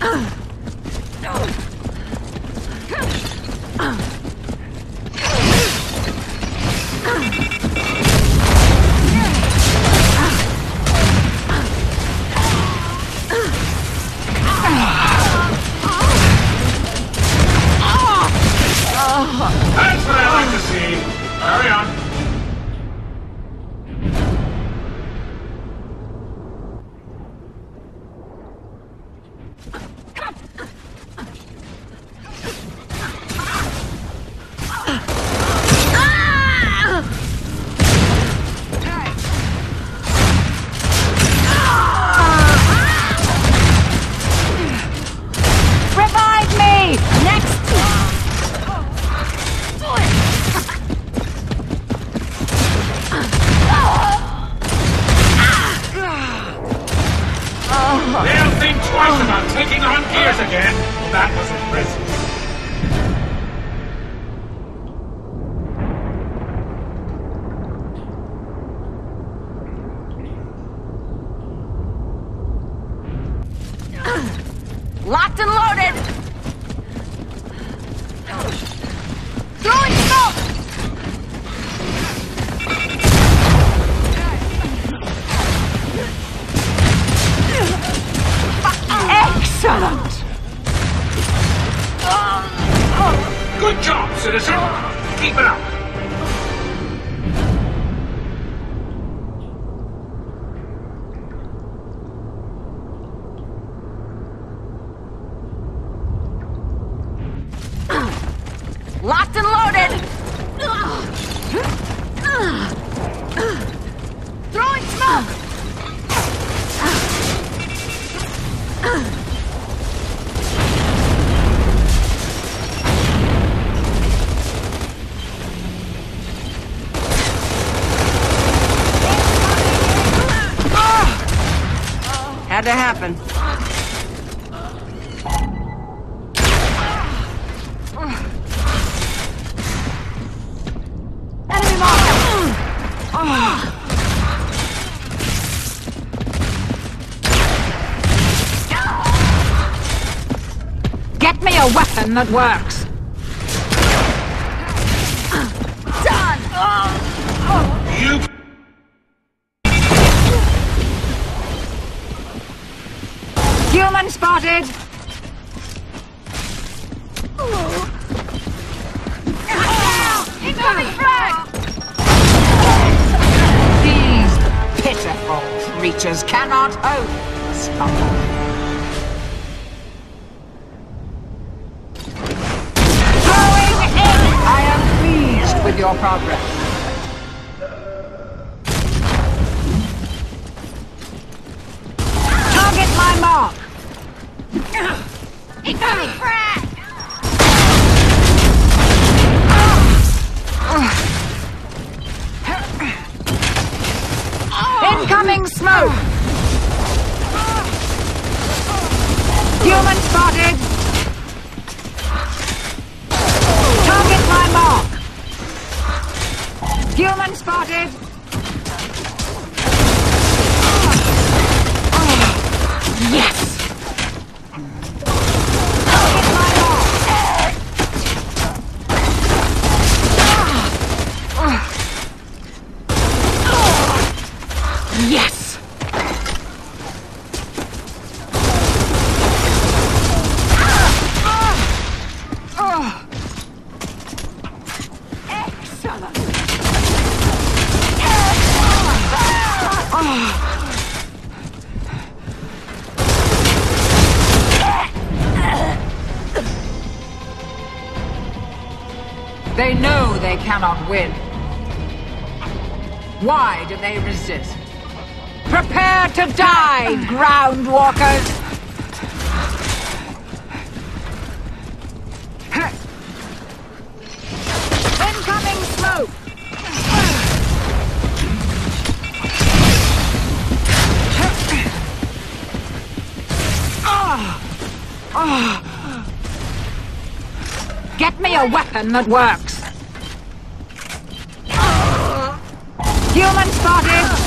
That's twice about taking on gears again. That was impressive. Locked and loaded! Excellent! Good job, citizen. Keep it up. Locked and loaded! Throwing smoke! Had to happen. Enemy marker! Get me a weapon that works. Spotted. Incoming frag! These pitiful creatures cannot hope to stop pleased with your progress. Oh. Incoming smoke! Human spotted! Target my mark! Human spotted! Yes! Target my mark! Yes! Excellent! They know they cannot win. Why do they resist? Prepare to die, groundwalkers! Get me a weapon that works! Human spotted!